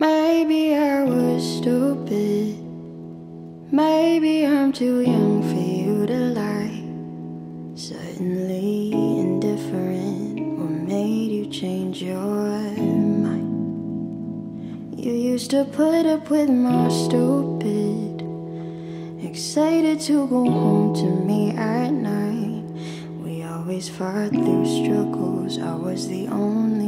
Maybe I was stupid. Maybe I'm too young for you to like. Suddenly indifferent. What made you change your mind? You used to put up with my stupid. Excited to go home to me at night. We always fought through struggles. I was the only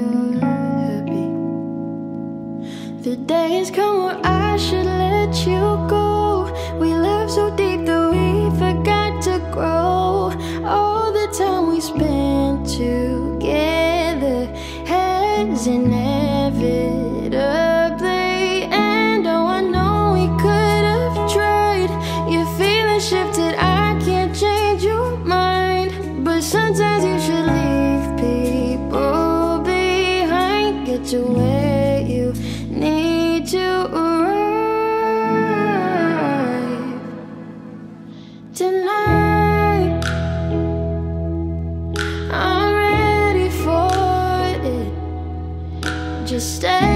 happy. The days come where I should let you go. We love so deep that we forgot to grow. All the time we spent together has inevitably Just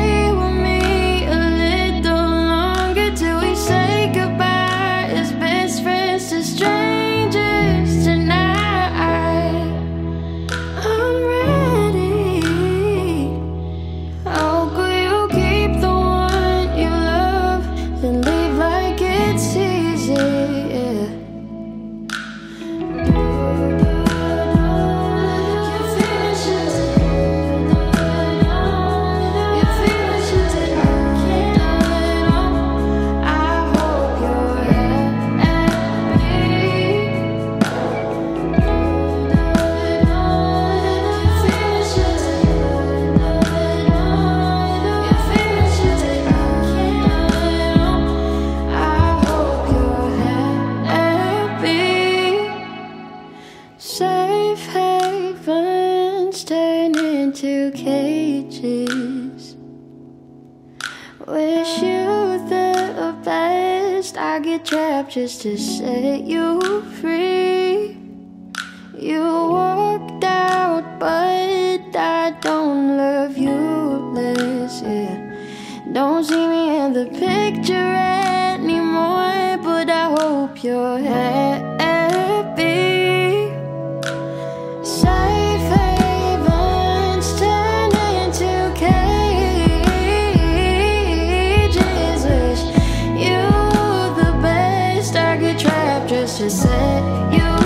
Wish you the best. I get trapped just to set you free. You walked out, but I don't love you less. Yeah. Don't see me in the picture anymore, but I hope you're happy. Just set you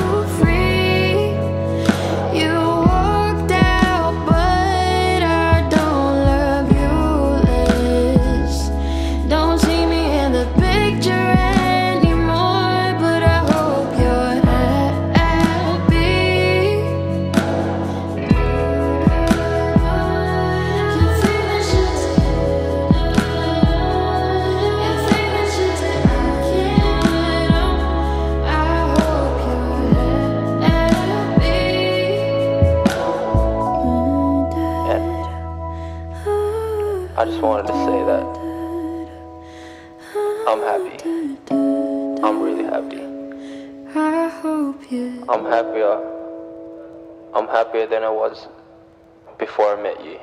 I just wanted to say that I'm happy. I'm really happy. I hope you I'm happier. I'm happier than I was before I met you.